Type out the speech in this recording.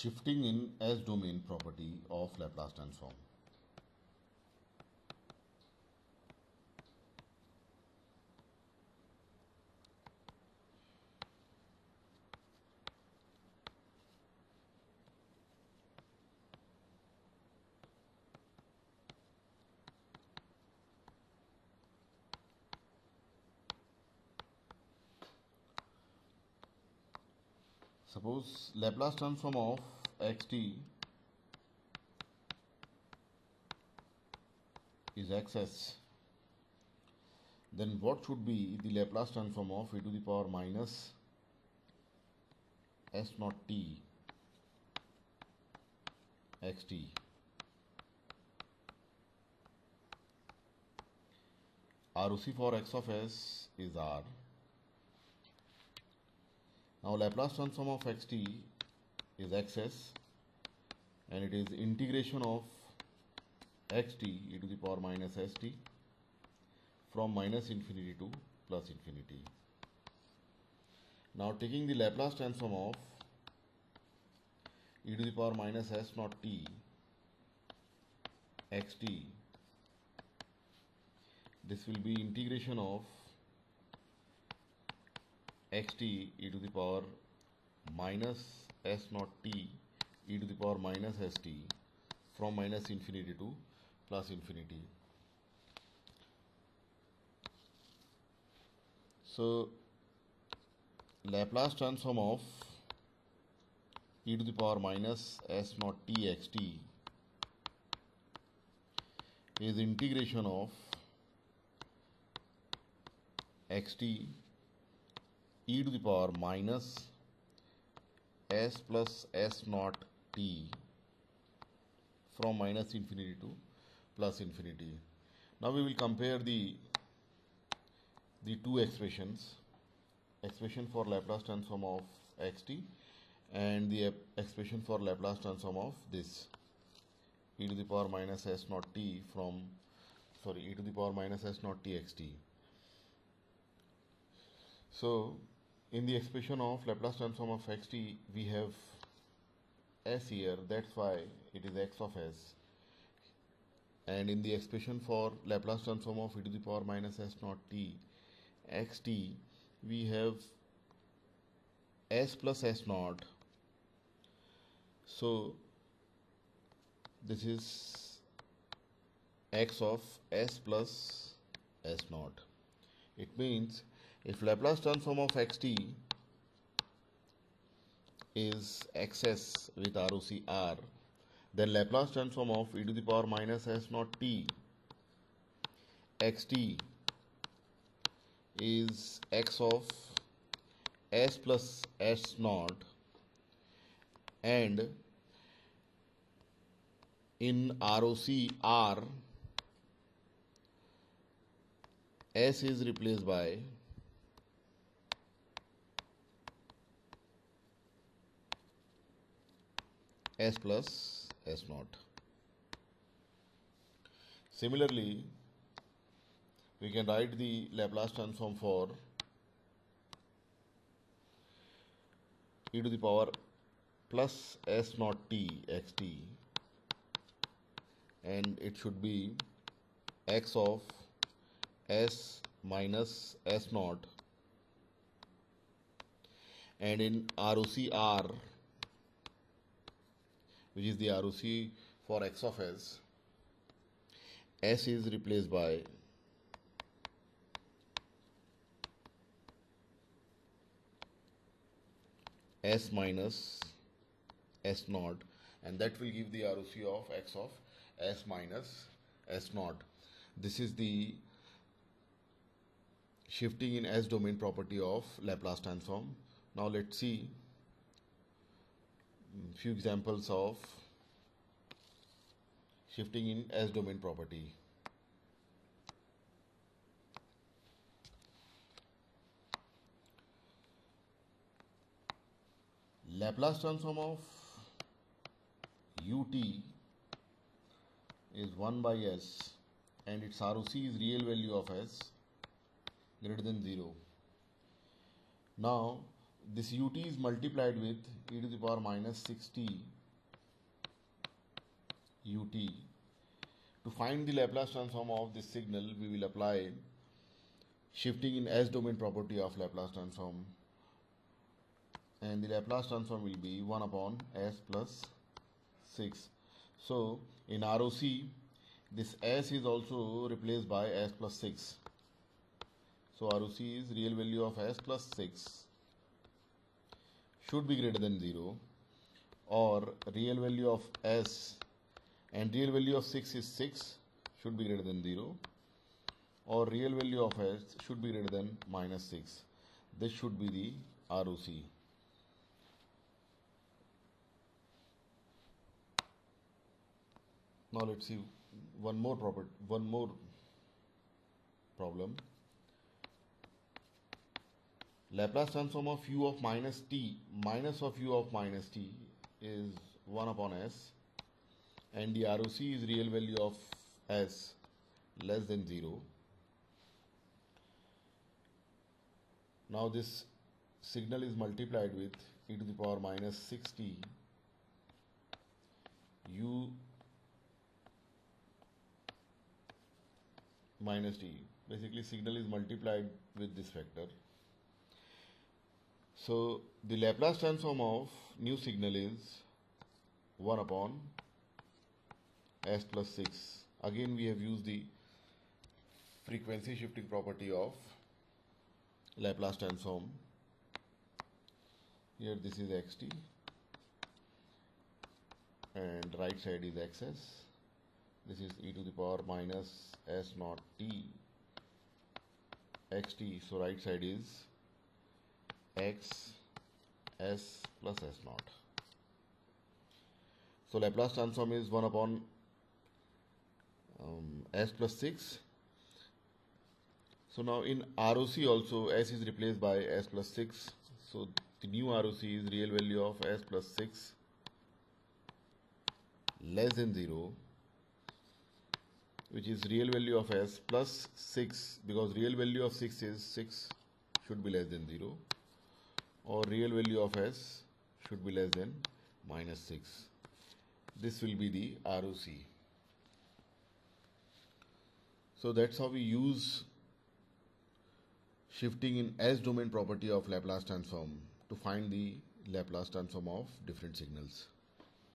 shifting in S domain property of Laplace transform. Suppose Laplace transform of xt is xs then what should be the Laplace transform of e to the power minus s naught t xt ROC for x of s is r now Laplace transform of xt is xs and it is integration of xt e to the power minus st from minus infinity to plus infinity. Now taking the Laplace transform of e to the power minus s naught t xt this will be integration of xt e to the power minus s naught t e to the power minus st from minus infinity to plus infinity. So Laplace transform of e to the power minus s naught t xt is integration of xt e to the power minus s plus s naught t from minus infinity to plus infinity. Now we will compare the the two expressions expression for Laplace transform of xt and the expression for Laplace transform of this e to the power minus s naught t from sorry e to the power minus s naught t xt. So in the expression of Laplace transform of xt we have s here that's why it is x of s. And in the expression for Laplace transform of e to the power minus s naught t xt we have s plus s naught. So this is x of s plus s naught. It means if Laplace transform of xt is xs with ROC r, then Laplace transform of e to the power minus s naught t. Xt is x of s plus s naught and in ROC r s is replaced by s plus s naught. Similarly, we can write the Laplace transform for e to the power plus s naught t x t and it should be x of s minus s naught and in ROC r which is the ROC for x of s, s is replaced by s minus s naught and that will give the ROC of x of s minus s naught. This is the shifting in s domain property of Laplace transform. Now let's see few examples of shifting in S domain property. Laplace transform of ut is 1 by s and its ROC is real value of s greater than 0. Now this ut is multiplied with e to the power minus 60 ut. To find the Laplace transform of this signal, we will apply shifting in S domain property of Laplace transform and the Laplace transform will be 1 upon S plus 6. So in ROC this S is also replaced by S plus 6. So ROC is real value of S plus 6 should be greater than 0 or real value of S and real value of 6 is 6 should be greater than 0 or real value of s should be greater than minus 6 this should be the ROC now let's see one more proper one more problem. Laplace transform of u of minus t minus of u of minus t is 1 upon s and the ROC is real value of s less than 0 now this signal is multiplied with e to the power minus 60 u minus t. Basically signal is multiplied with this factor so the Laplace transform of new signal is 1 upon s plus 6 again we have used the frequency shifting property of Laplace transform. Here this is xt. And right side is xs. This is e to the power minus s naught t. Xt so right side is x s plus s naught. So Laplace transform is 1 upon um, s plus 6 so now in ROC also s is replaced by s plus 6 so the new ROC is real value of s plus 6 less than 0 which is real value of s plus 6 because real value of 6 is 6 should be less than 0 or real value of s should be less than minus 6 this will be the ROC so that's how we use shifting in S domain property of Laplace transform to find the Laplace transform of different signals.